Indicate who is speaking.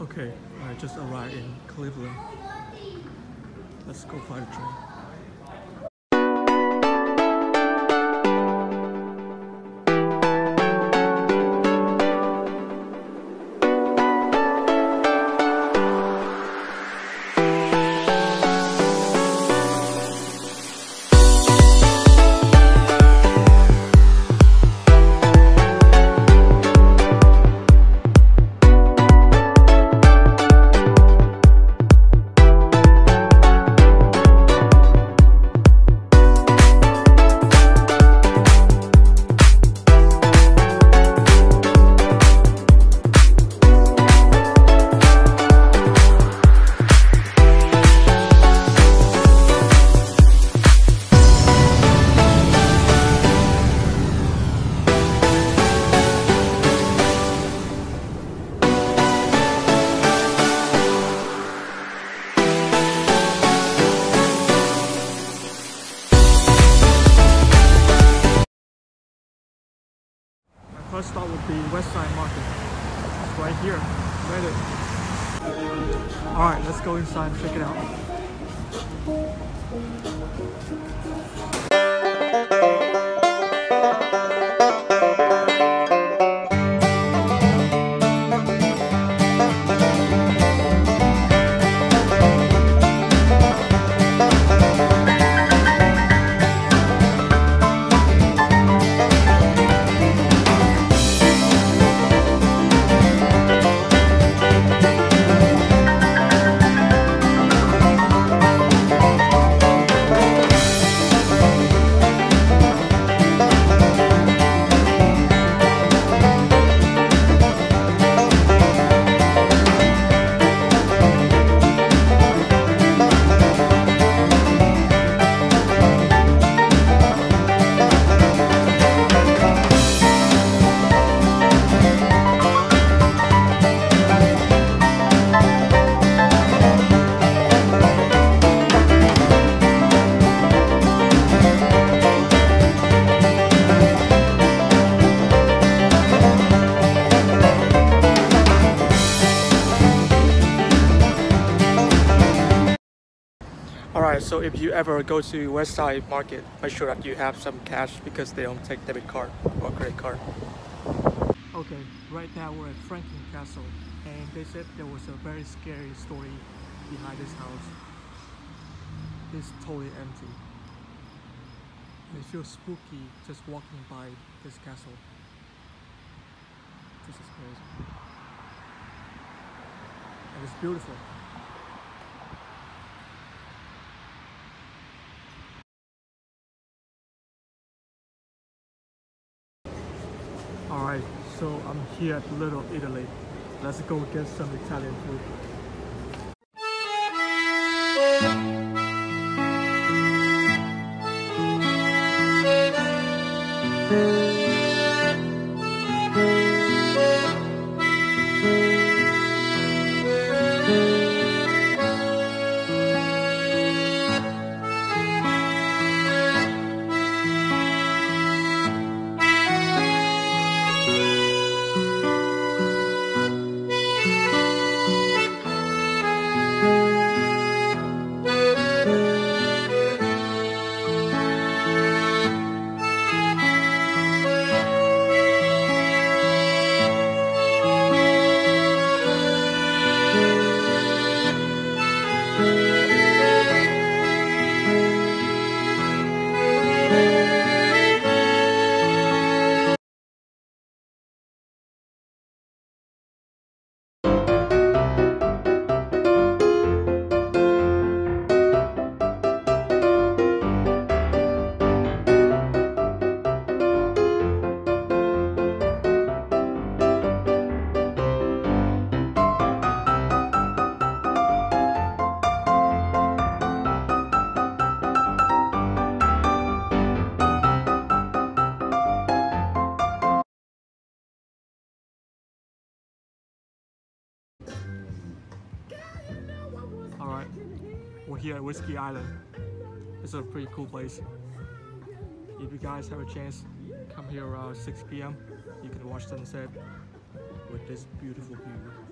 Speaker 1: Okay, I just arrived in Cleveland. Let's go find a train. First stop would be West Side Market. It's right here. Right it. Alright, let's go inside and check it out. Alright, so if you ever go to West Side Market, make sure that you have some cash because they don't take debit card or credit card. Okay, right now we're at Franklin Castle and they said there was a very scary story behind this house. It's totally empty. It feels spooky just walking by this castle. This is crazy. And it's beautiful. Alright, so I'm here at Little Italy. Let's go get some Italian food. We're here at Whiskey Island. It's a pretty cool place. If you guys have a chance, come here around 6 p.m. You can watch sunset with this beautiful view.